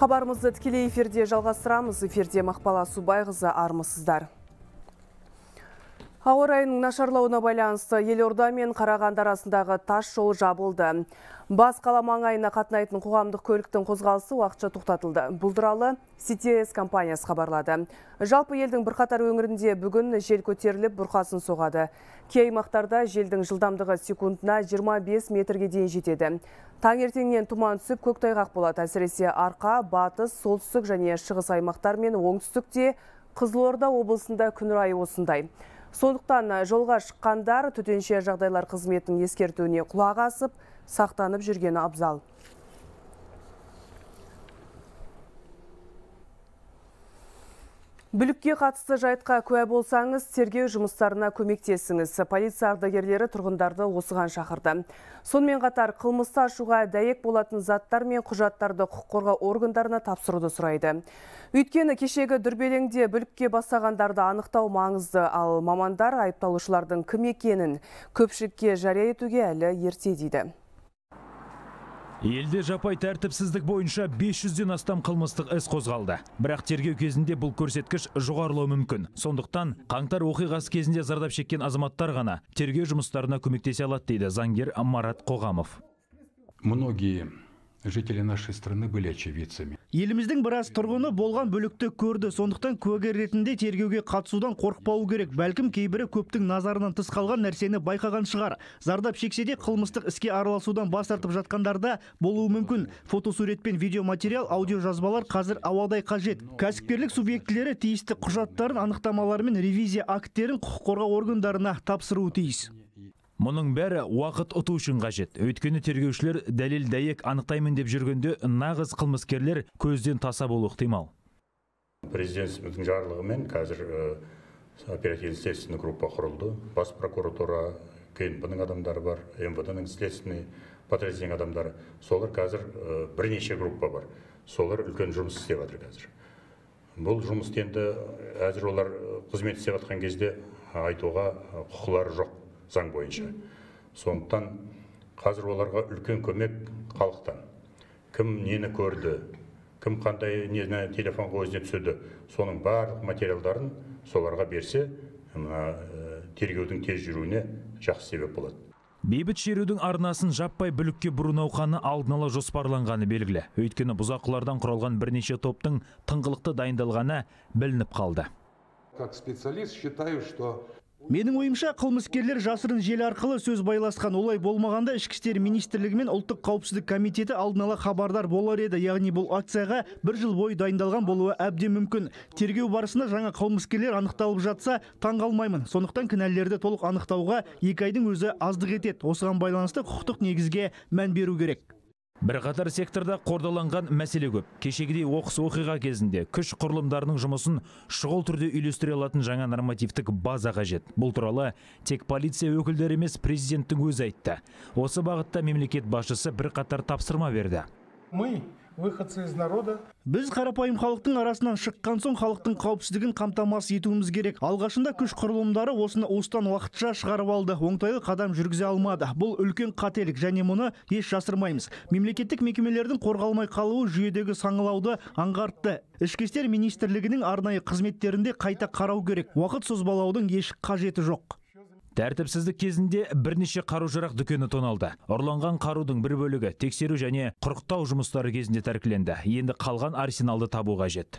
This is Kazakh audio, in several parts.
Хабарымызды тікелей эфирде жалғастырамыз. Эфирде Мақпала Субайқызы армысыздар. Ауа райының нашарлауына байланысты Елорда мен Қарағанды арасындағы тас жол жабылды. Бас қала маңайына қатынайтын қоғамдық көліктің қозғалысы уақытша тоқтатылды. Бұл туралы CTS компаниясы хабарлады. Жалпы елдің бірқатар өңірінде бүгін жел көтеріліп бұрқасын соғады. Кей аймақтарда желдің жылдамдығы секундына 25 метрге дейін жетеді. Таңертеңнен тұман түсіп көктайғақ болады. Әсіресе арқа, батыс, солтүстік және шығыс аймақтар мен оңтүстікте Қызылорда облысында күн райы осындай. Сондықтан жолға шыққандар төтенше жағдайлар қызметінің ескертуіне құлақ асып, сақтанып жүргені абзал. Бүлікке қатысты жайтқа куә болсаңыз, тергеу жұмыстарына көмектесіңіз. Полиция ардагерлері тұрғындарды осыған шақырды. Сонымен қатар қылмысты ашуға дәйек болатын заттар мен құжаттарды құқық қорғау органдарына тапсыруды сұрайды. Өйткені кешегі дүрбелеңде бүлікке бастағандарды анықтау маңызды, ал мамандар айыпталушылардың кім екенін көпшілікке жария етуге әлі ерте дейді. Елде жапай тәртіпсіздік бойынша 500-ден астам қылмыстық іс қозғалды. Бірақ тергеу кезінде бұл көрсеткіш жоғарылауы мүмкін. Сондықтан қаңтар оқиғасы кезінде зардап шеккен азаматтар ғана тергеу жұмыстарына көмектесе алады дейді заңгер Марат Қоғамов. Многие жители нашей страны были очевидцами. Еліміздің біраз тұрғыны болған бүлікті көрді, сондықтан куәгер ретінде тергеуге қатысудан қорықпауы керек. Бәлкім кейбірі көптің назарынан тыс қалған нәрсені байқаған шығар. Зардап шексе де қылмыстық іске араласудан бас тартып жатқандарда болуы мүмкін. Фотосурет пен видеоматериал, аудио жазбалар қазір ауадай қажет. Кәсіпкерлік субъектілері тиісті құжаттарын, анықтамалары мен ревизия акттерін құқық қорғау органдарына тапсыруы тиіс. Мұның бәрі уақыт ұту үшін қажет. Өйткені тергеушілер дәлел дәйек анықтаймын деп жүргенде нағыз қылмыскерлер көзден таса болуы ықтимал. Президентіміздің жарлығымен қазір оперативно следственный группа құрылды. Бас прокуратура, КНП-ның адамдары бар, МВД-ның следственный подразделение адамдары. Солар қазір бірнеше группа бар. Солар үлкен жұмыс істеп жатыр қазір. Бұл жұмыс енді әзір олар қызмет істеп жатқан кезде айтуға құқылары жоқ заң бойынша сондықтан қазір оларға үлкен көмек халықтан кім нені көрді кім қандай нені телефонға өзіне түсірді соның барлық материалдарын соларға берсе мына тергеудің тез жүруіне жақсы себеп болады Бейбіт шерудің арнасын жаппай бүлікке бұру науқаны алдын ала жоспарланғаны белгілі. Өйткені бұзақылардан құралған бірнеше топтың тыңғылықты дайындалғаны білініп қалды. Как специалист считаю, что Менің ойымша қылмыскерлер жасырын желі арқылы сөз байласқан. Олай болмағанда ішкі істер министрлігі мен ұлттық қауіпсіздік комитеті алдын ала хабардар болар еді. Яғни бұл акцияға бір жыл бойы дайындалған болуы әбден мүмкін. Тергеу барысында жаңа қылмыскерлер анықталып жатса, таң қалмаймын. Сондықтан кінәлілерді толық анықтауға екі айдың өзі аздық етеді. Осыған байланысты құқықтық негізге мән беру керек. Бірқатар секторда қордаланған мәселе көп. Кешегідей оқыс оқиға кезінде күш құрылымдарының жұмысын шұғыл түрде үйлестіре алатын жаңа нормативтік база қажет. Бұл туралы тек полиция өкілдері емес президенттің өзі айтты. Осы бағытта мемлекет басшысы бірқатар тапсырма берді. Мы выходцы из народа. Біз қарапайым халықтың арасынан шыққан соң халықтың қауіпсіздігін қамтамасыз етуіміз керек. Алғашында күш құрылымдары осыны уыстан уақытша шығарып алды. Оңтайлы қадам жүргізе алмады. Бұл үлкен қателік және мұны еш жасырмаймыз. Мемлекеттік мекемелердің қорғалмай қалуы жүйедегі саңылауды аңғартты. Ішкі істер министрлігінің арнайы қызметтерінде қайта қарау керек. Уақыт созбалаудың еш қажеті жоқ. Тәртіпсіздік кезінде бірнеше қару-жарақ дүкені тоналды. Ұрланған қарудың бір бөлігі тексеру және құрықтау жұмыстары кезінде тәркіленді. Енді қалған арсеналды табу қажет.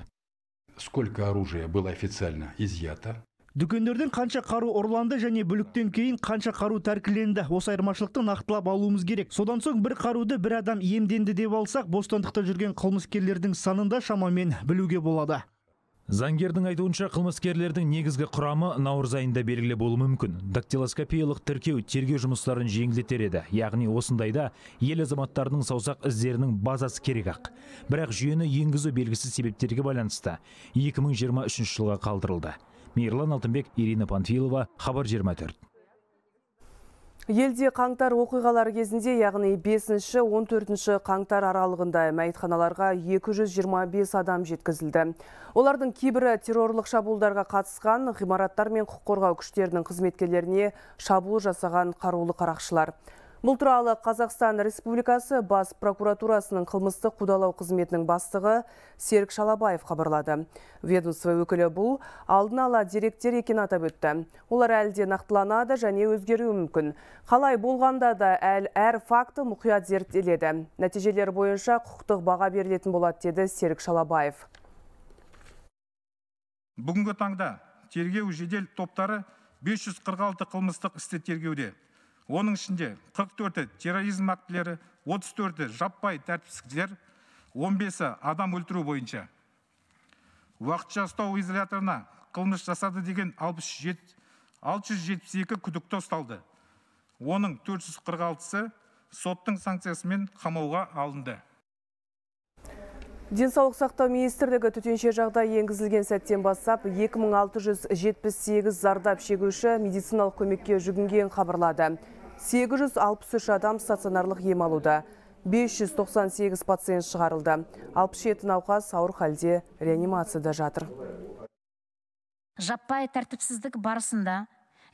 Сколько оружия было официально изъято? Дүкендерден қанша қару ұрланды және бүліктен кейін қанша қару тәркіленді. Осы айырмашылықты нақтылап алуымыз керек. Содан соң бір қаруды бір адам иемденді деп алсақ, бостандықта жүрген қылмыскерлердің санында шамамен білуге болады. Заңгердің айтуынша қылмыскерлердің негізгі құрамы наурыз айында белгілі болуы мүмкін. Дактилоскопиялық тіркеу тергеу жұмыстарын жеңілдетер еді. Яғни осындайда ел азаматтарының саусақ іздерінің базасы керек ақ. Бірақ жүйені енгізу белгісіз себептерге байланысты 2023 жылға қалдырылды. Мейірлан Алтынбек, Ирина Панфилова, Хабар 24. Елде қаңтар оқиғалары кезінде, яғни 5-14 қаңтар аралығында мәйітханаларға 225 адам жеткізілді. Олардың кейбірі террорлық шабуылдарға қатысқан ғимараттар мен құқық қорғау күштерінің қызметкерлеріне шабуыл жасаған қарулы қарақшылар. Бұл туралы Қазақстан Республикасы бас прокуратурасының қылмыстық қудалау қызметінің бастығы Серік Шалабаев хабарлады. Ведомство өкілі бұл алдын ала деректер екен атап өтті. Олар әлде нақтыланады және өзгеруі мүмкін. Қалай болғанда да әл әр факті мұқият зерттеледі. Нәтижелер бойынша құқықтық баға берілетін болады деді Серік Шалабаев. Бүгінгі таңда тергеу жедел топтары 546 қылмыстық істі тергеуде оның ішінде 44-і терроризм актілері 34-і жаппай тәртіпсіздіктер 15-і адам өлтіру бойынша. Уақытша ұстау изоляторына қылмыс жасады деген 67 672 күдікті ұсталды. Оның 446-сы соттың санкциясымен қамауға алынды. Денсаулық сақтау министрлігі төтенше жағдай енгізілген сәттен бастап 2678 зардап шегуші медициналық көмекке жүгінген хабарлады. 863 адам стационарлық ем алуда. 598 пациент шығарылды. 67 науқас ауыр халде реанимацияда жатыр. Жаппай тәртіпсіздік барысында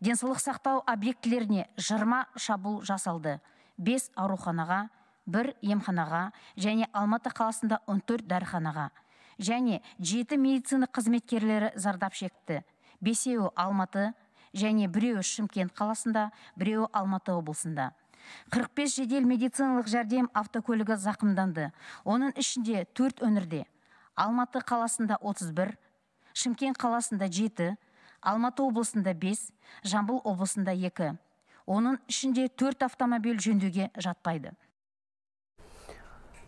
денсаулық сақтау объектілеріне 20 шабуыл жасалды. 5 ауруханаға, 1 емханаға және Алматы қаласында 14 дәріханаға және 7 медицина қызметкерлері зардап шекті. Бесеуі Алматы, және біреуі шымкент қаласында біреуі алматы облысында. 45 жедел медициналық жәрдем автокөлігі зақымданды. Оның ішінде төрт өңірде. Алматы қаласында 31 шымкент қаласында 7 алматы облысында 5 жамбыл облысында 2 оның ішінде төрт автомобиль жөндеуге жатпайды.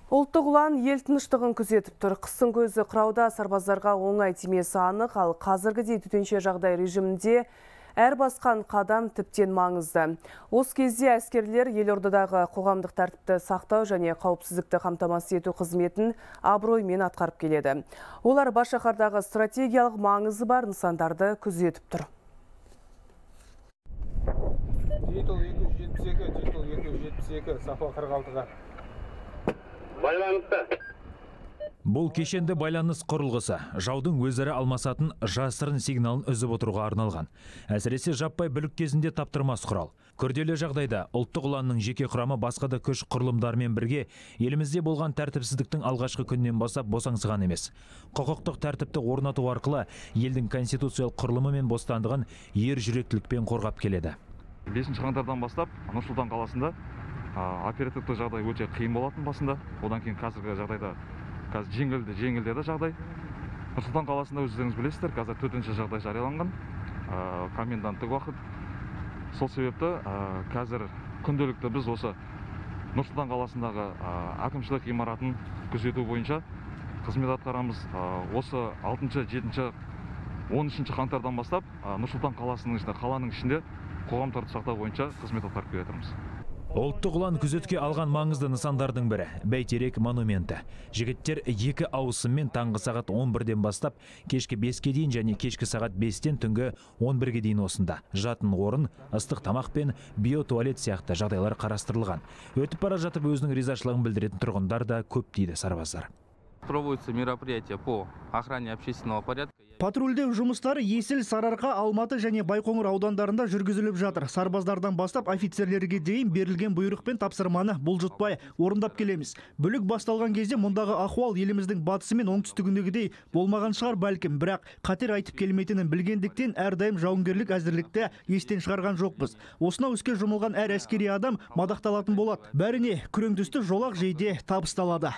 Ұлттық ұлан ел тыныштығын күзетіп тұр. Қыстың көзі қырауда сарбаздарға оңай тимесі анық, ал қазіргідей төтенше жағдай режимінде әр басқан қадам тіптен маңызды. Осы кезде әскерлер елордадағы қоғамдық тәртіпті сақтау және қауіпсіздікті қамтамасыз ету қызметін абыроймен атқарып келеді. Олар Башақардағы стратегиялық маңызы бар нысандарды күзетіп тұр. Жетіл 272, жетіл 272, сапа 46-ға. Байланысты. Бұл кешенді байланыс құрылғысы жаудың өзара алмасатын жасырын сигналын үзіп отыруға арналған. Әсіресе жаппай бүлік кезінде таптырмас құрал. Күрделі жағдайда ұлттық ұланның жеке құрамы басқа да күш құрылымдарымен бірге елімізде болған тәртіпсіздіктің алғашқы күннен бастап босаңсыған емес. Құқықтық тәртіпті орнату арқылы елдің конституциялық құрылымы мен бостандығын ер жүректілікпен қорғап келеді. 5 қаңтардан бастап Нұр қаласында оперативтік жағдай өте қиын болатын басында одан кейін қазіргі жағдайда қазір жеңілді жеңілдеді жағдай. Нұр сұлтан қаласында өздеріңіз білесіздер қазір төтенше жағдай жарияланған. Коменданттық уақыт. Сол себепті қазір күнделікті біз осы нұр сұлтан қаласындағы әкімшілік ғимаратын күзету бойынша қызмет атқарамыз. Осы алтыншы жетінші он үшінші қаңтардан бастап нұр сұлтан қаласының ішінде қаланың ішінде қоғам тәртіп сақтау бойынша қызмет атқарып келе жатырмыз. Ұлттық ұлан күзетке алған маңызды нысандардың бірі бәйтерек монументі. Жігіттер екі ауысыммен таңғы сағат 11-ден бастап кешкі 5-ке дейін және кешкі сағат 5-тен түнгі 11-ге дейін осында. Жатын орын ыстық тамақ пен биотуалет сияқты жағдайлар қарастырылған. Өтіп бара жатып өзінің ризашылығын білдіретін тұрғындар да көп дейді сарбаздар. Проводятся мероприятия по охране общественного порядка. Патрульдеу жұмыстары есіл сарыарқа алматы және байқоңыр аудандарында жүргізіліп жатыр. Сарбаздардан бастап офицерлерге дейін берілген бұйрық пен тапсырманы бұлжытпай орындап келеміз. Бүлік басталған кезде мұндағы ахуал еліміздің батысы мен оңтүстігіндегідей болмаған шығар бәлкім. Бірақ қатер айтып келмейтінін білгендіктен әрдайым жауынгерлік әзірлікті естен шығарған жоқпыз. Осынау іске жұмылған әр әскери адам мадақталатын болады. Бәріне күреңтүсті жолақ жейде табысталады.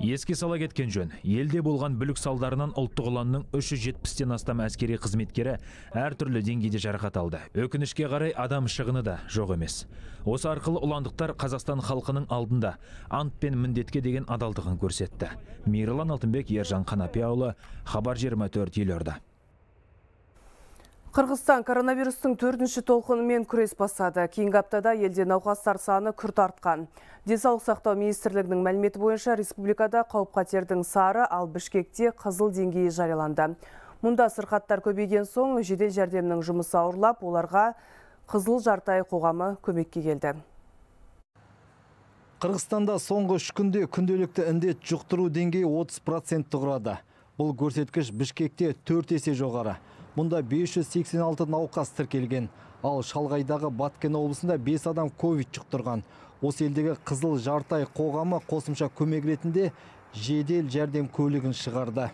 Еске сала кеткен жөн елде болған бүлік салдарынан ұлттық ұланның 370-тен астам әскери қызметкері әртүрлі деңгейде жарақат алды. Өкінішке қарай адам шығыны да жоқ емес. Осы арқылы ұландықтар қазақстан халқының алдында ант пен міндетке деген адалдығын көрсетті. Мейірлан алтынбек ержан қанапияұлы хабар 24 елорда. Қырғызстан коронавирустың төртінші толқынымен күрес бастады. Кейінгі аптада елде науқастар саны күрт артқан. Денсаулық сақтау министрлігінің мәліметі бойынша республикада қауіп қатердің сары, ал Бішкекте қызыл деңгейі жарияланды. Мұнда сырқаттар көбейген соң жедел жәрдемнің жұмысы ауырлап, оларға қызыл жартай қоғамы көмекке келді. Қырғызстанда соңғы үш күнде күнделікті індет жұқтыру деңгейі 30% құрады. Бұл көрсеткіш Бішкекте 4 есе жоғары мұнда 586 науқас тіркелген. Ал шалғайдағы баткен облысында 5 адам ковид жұқтырған. Осы елдегі қызыл жартай қоғамы қосымша көмек ретінде жедел жәрдем көлігін шығарды.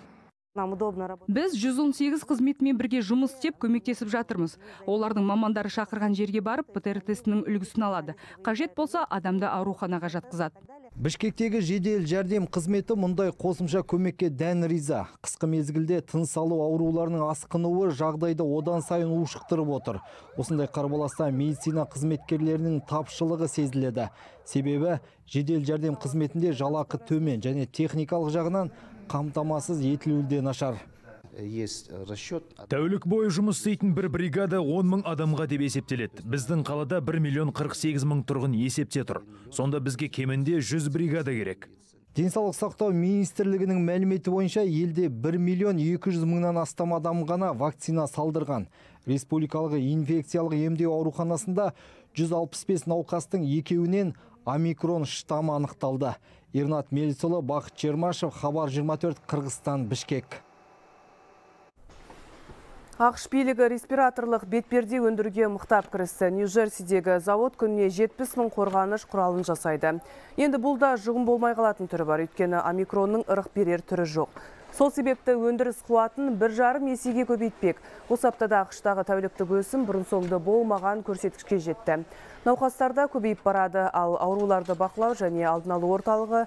Біз 118 қызметімен бірге жұмыс істеп көмектесіп жатырмыз. Олардың мамандары шақырған жерге барып птр тестінің үлгісін алады. Қажет болса адамды ауруханаға жатқызады. Бішкектегі жедел жәрдем қызметі мұндай қосымша көмекке дән риза. Қысқы мезгілде тыныс алу ауруларының асқынуы жағдайды одан сайын ушықтырып отыр. Осындай қарбаласта медицина қызметкерлерінің тапшылығы сезіледі. Себебі жедел жәрдем қызметінде жалақы төмен және техникалық жағынан қамтамасыз етілуі де нашар. Есть расчет. Тәулік бойы жұмыс істейтін бір бригада 10 мың адамға деп есептеледі. Біздің қалада 1 миллион 48 мың тұрғын есепте тұр. Сонда бізге кемінде 100 бригада керек. Денсаулық сақтау министрлігінің мәліметі бойынша елде 1 миллион 200 мыңнан астам адам ғана вакцина салдырған. Республикалық инфекциялық емдеу ауруханасында 165 науқастың екеуінен омикрон штаммы анықталды. Ернат мелісұлы бақыт чермашев хабар 24 қырғызстан бішкек. Ақш билігі респираторлық бетперде өндіруге мұқтап кірісті. Нью-джерсидегі завод күніне 70 мың қорғаныш құралын жасайды. Енді бұл да жұғым болмай қалатын түрі бар. Өйткені омикронның ырық берер түрі жоқ. Сол себепті өндіріс қуатын бір жарым есеге көбейтпек. Осы аптада ақштағы тәуліктік өсім бұрын соңды болмаған көрсеткішке жетті. Науқастарда көбейіп барады. Ал ауруларды бақылау және алдын алу орталығы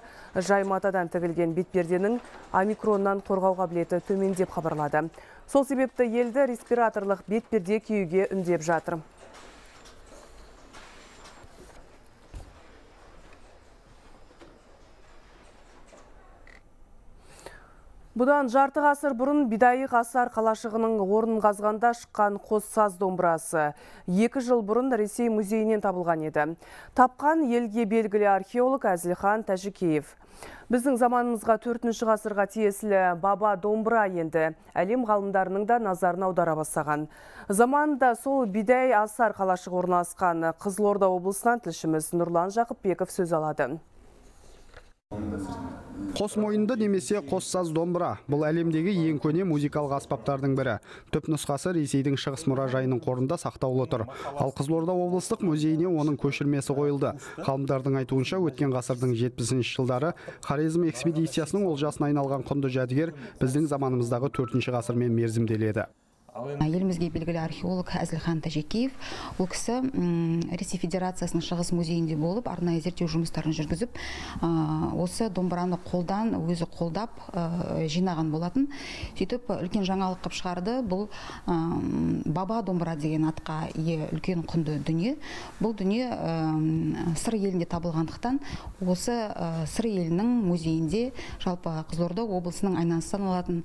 жайматадан тігілген бетперденің омикроннан қорғау қабілеті төмен деп хабарлады. Сол себепті елді респираторлық бетперде киюге үндеп жатыр. Бұдан жарты ғасыр бұрын бидайы ғасар қалашығының орнын қазғанда шыққан қос саз домбырасы. Екі жыл бұрын Ресей музейінен табылған еді. Тапқан елге белгілі археолог Әзілхан Тәжікеев. Біздің заманымызға 4 ғасырға тиесілі баба домбыра енді әлем ғалымдарының да назарын аудара бастаған. Заманында сол бидай асар қалашығы орналасқан Қызылорда облысынан тілшіміз Нұрлан Жақыпбеков сөз алады. Қос мойынды немесе қос саз домбыра бұл әлемдегі ең көне музыкалық аспаптардың бірі. Түп нұсқасы Ресейдің шығыс мұражайының қорында сақтаулы тұр. Ал Қызылорда облыстық музейіне оның көшірмесі қойылды. Ғалымдардың айтуынша өткен ғасырдың 70 жылдары Хорезм экспедициясының олжасына айналған құнды жәдігер біздің заманымыздағы 4 ғасырмен мерзімделеді елімізге белгілі археолог әзілхан тәжекеев. Ол кісі ресей федерациясының шығыс музейінде болып арнайы зерттеу жұмыстарын жүргізіп осы домбыраны қолдан өзі қолдап жинаған болатын. Сөйтіп үлкен жаңалық қылып шығарды. Бұл баба домбыра деген атқа ие үлкен құнды дүние. Бұл дүние сыр елінде табылғандықтан осы сыр елінің музейінде жалпы қызылорда облысының айнасы саналатын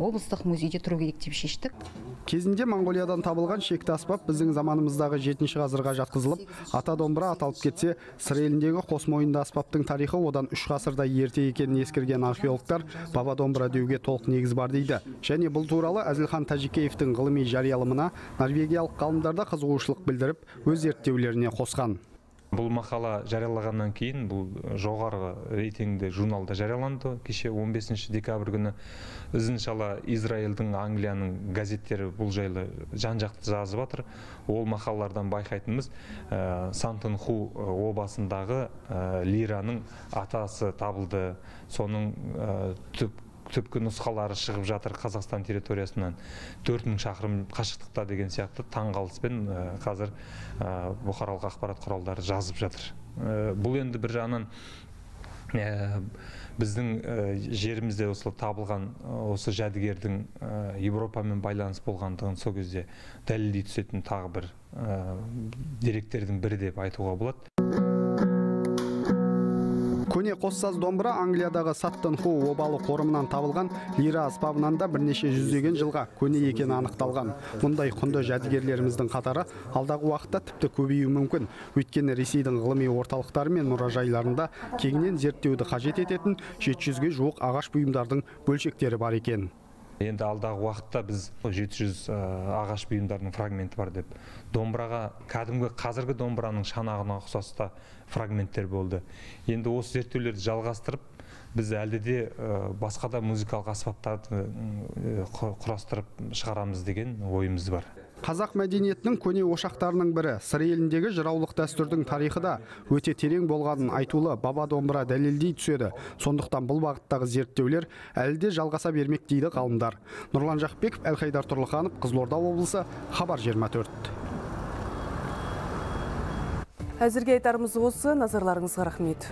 облыстық музейде тұру керек деп шештік. Кезінде моңғолиядан табылған шекті аспап біздің заманымыздағы жетінші ғасырға жатқызылып ата домбыра аталып кетсе сыр еліндегі қос мойынды аспаптың тарихы одан үш ғасырдай ерте екенін ескерген археологтар баба домбыра деуге толық негіз бар дейді. Және бұл туралы әзілхан тәжікеевтің ғылыми жариялымына норвегиялық ғалымдар да қызығушылық білдіріп өз зерттеулеріне қосқан. Бұл мақала жариялағаннан кейін бұл жоғары рейтингді журналда жарияланды. Кеше 15 декабрь күні ізін шала израильдің англияның газеттері бұл жайлы жан жақты жазып жатыр ол мақалалардан байқайтынымыз ә, сантын ху обасындағы ә, лираның атасы табылды. Соның түп түпкі нұсқалары шығып жатыр қазақстан территориясынан. Төрт мың шақырым қашықтықта деген сияқты таңғалыспен қазір бұқаралық ақпарат құралдары жазып жатыр. Бұл енді бір жағынан біздің жерімізде осылай табылған осы жәдігердің еуропамен байланыс болғандығын сол кезде дәлелдей түсетін тағы бір деректердің бірі деп айтуға болады. Көне қоссаз домбыра англиядағы саттон ху обалы қорымынан табылған лира аспабынан да бірнеше жүздеген жылға көне екені анықталған. Мұндай құнды жәдігерлеріміздің қатары алдағы уақытта тіпті көбеюі мүмкін. Өйткені ресейдің ғылыми орталықтары мен мұражайларында кеңінен зерттеуді қажет ететін 700-ге жуық ағаш бұйымдардың бөлшектері бар екен. Енді алдағы уақытта біз 700 ағаш бұйымдарының фрагменті бар деп. Домбыраға кәдімгі қазіргі домбыраның шанағына ұқсас та фрагменттер болды. Енді осы зерттеулерді жалғастырып біз әлде де басқа да музыкалық аспаптарды құрастырып шығарамыз деген ойымыз бар. Қазақ мәдениетінің көне ошақтарының бірі. Сыр еліндегі жыраулық дәстүрдің тарихы да өте терең болғанын айтулы баба домбыра дәлелдей түседі. Сондықтан бұл бағыттағы зерттеулер әлі де жалғаса бермек дейді ғалымдар. Нұрлан жақпеков әлхайдар тұрлыханов қызылорда облысы хабар 24 әзірге айтарымыз осы. Назарларыңызға рахмет.